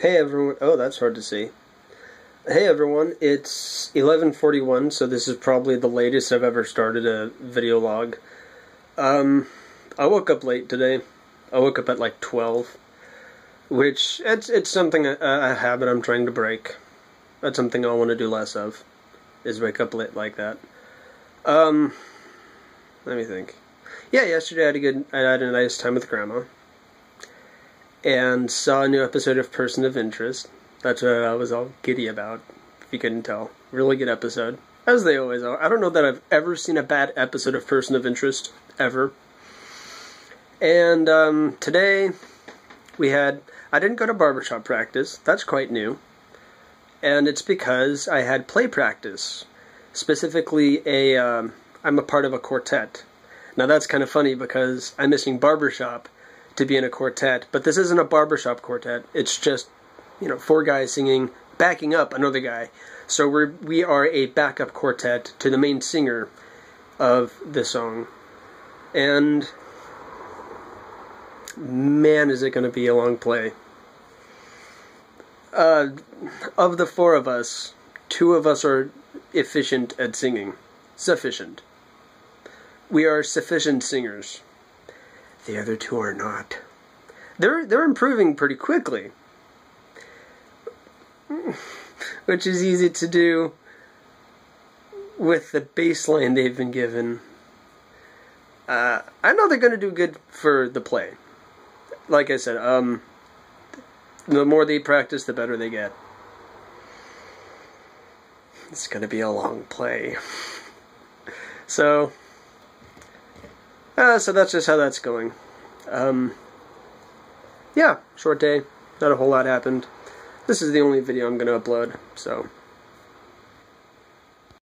Hey everyone. Oh, that's hard to see. Hey everyone, it's 11:41, so this is probably the latest I've ever started a video log. Um, I woke up late today. I woke up at like 12, which it's it's something a, a habit I'm trying to break. That's something I want to do less of, is wake up late like that. Um, let me think. Yeah, yesterday I had a good, I had a nice time with Grandma and saw a new episode of Person of Interest. That's what I was all giddy about, if you couldn't tell. Really good episode. As they always are. I don't know that I've ever seen a bad episode of Person of Interest, ever. And um, today, we had. I didn't go to barbershop practice. That's quite new. And it's because I had play practice. Specifically, a. um, a part of a quartet. Now that's kind of funny because I'm missing barbershop to be in a quartet, but this isn't a barbershop quartet. It's just, you know, four guys singing, backing up another guy. So we're we are a backup quartet to the main singer of the song. And man, is it going to be a long play. Uh, of the four of us, two of us are efficient at singing. Sufficient. We are sufficient singers. The other two are not. They're they're improving pretty quickly, which is easy to do with the baseline they've been given. Uh, I know they're going to do good for the play. Like I said, um, the more they practice, the better they get. It's going to be a long play. so, uh, so that's just how that's going. Um, yeah, short day. Not a whole lot happened. This is the only video I'm going to upload, so